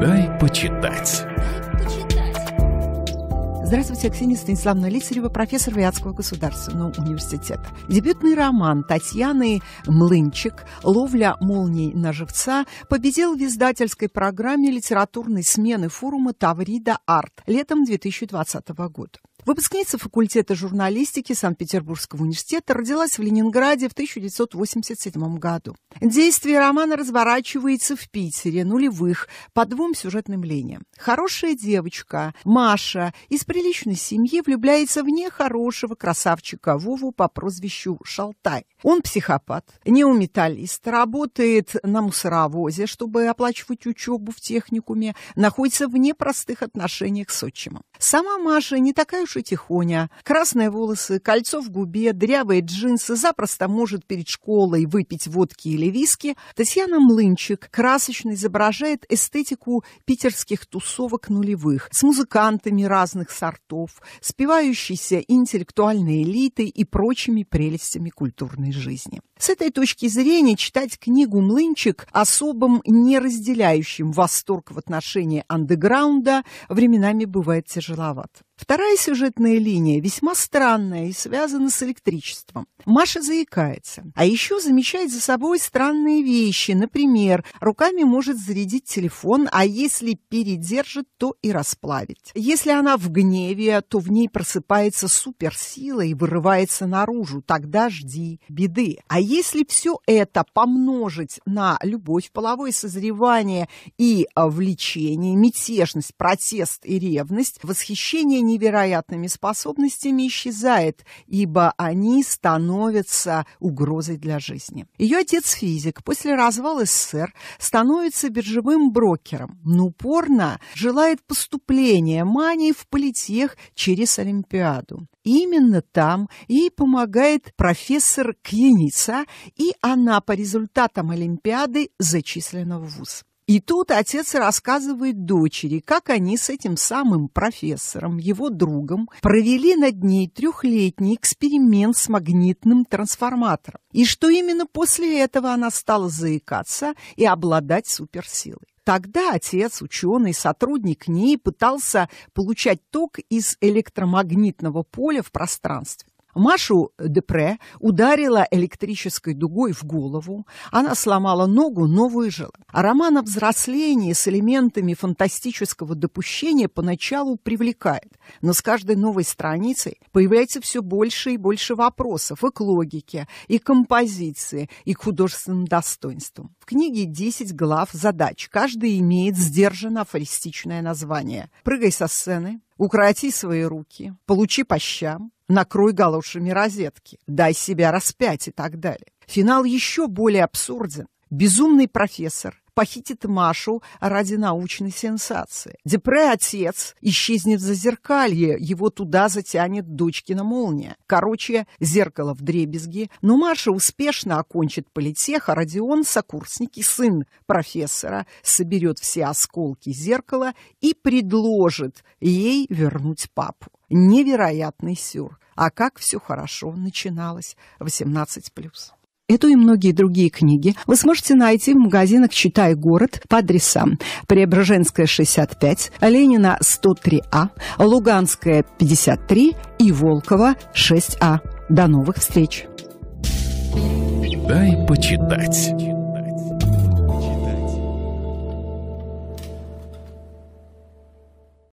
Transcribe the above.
Дай почитать. Здравствуйте, Ксения Станиславовна Лицарева, профессор Вятского государственного университета. Дебютный роман Татьяны Млынчик «Ловля молний на живца» победил в издательской программе литературной смены форума «Таврида Арт» летом 2020 года. Выпускница факультета журналистики Санкт-Петербургского университета родилась в Ленинграде в 1987 году. Действие романа разворачивается в Питере, нулевых, по двум сюжетным линиям. Хорошая девочка, Маша, из приличной семьи влюбляется в нехорошего красавчика Вову по прозвищу Шалтай. Он психопат, неуметалист, работает на мусоровозе, чтобы оплачивать учебу в техникуме, находится в непростых отношениях с отчимом. Сама Маша не такая уж и тихоня. Красные волосы, кольцо в губе, дрявые джинсы, запросто может перед школой выпить водки или виски. Татьяна Млынчик красочно изображает эстетику питерских тусовок нулевых с музыкантами разных сортов, спевающейся интеллектуальной элитой и прочими прелестями культурной жизни. С этой точки зрения читать книгу «Млынчик» особым не разделяющим восторг в отношении андеграунда временами бывает тяжеловато. Вторая сюжетная линия весьма странная и связана с электричеством. Маша заикается, а еще замечает за собой странные вещи. Например, руками может зарядить телефон, а если передержит, то и расплавить. Если она в гневе, то в ней просыпается суперсила и вырывается наружу. Тогда жди беды. А если все это помножить на любовь, половое созревание и влечение, мятежность, протест и ревность, восхищение невероятными способностями исчезает, ибо они становятся угрозой для жизни. Ее отец физик после развала СССР становится биржевым брокером, но упорно желает поступления мании в политех через Олимпиаду. Именно там ей помогает профессор Кьяница, и она по результатам Олимпиады зачислена в ВУЗ. И тут отец рассказывает дочери, как они с этим самым профессором, его другом, провели над ней трехлетний эксперимент с магнитным трансформатором. И что именно после этого она стала заикаться и обладать суперсилой. Тогда отец, ученый, сотрудник НИИ, пытался получать ток из электромагнитного поля в пространстве. Машу Депре ударила электрической дугой в голову. Она сломала ногу, новую жила. А роман о взрослении с элементами фантастического допущения поначалу привлекает. Но с каждой новой страницей появляется все больше и больше вопросов и к логике, и к композиции, и к художественным достоинствам. В книге 10 глав задач. Каждый имеет сдержанно афористичное название. «Прыгай со сцены», «Укроти свои руки», «Получи по щам», накрой галошами розетки, дай себя распять и так далее. Финал еще более абсурден. Безумный профессор похитит Машу ради научной сенсации. Депре отец исчезнет в зазеркалье, его туда затянет дочкина молния. Короче, зеркало в дребезги, но Маша успешно окончит политех, а Родион, сокурсник и сын профессора, соберет все осколки зеркала и предложит ей вернуть папу. Невероятный сюр. А как все хорошо начиналось. 18+. Эту и многие другие книги вы сможете найти в магазинах «Читай город» по адресам Преображенская, 65, Ленина, 103А, Луганская, 53 и Волкова, 6А. До новых встреч! Дай почитать.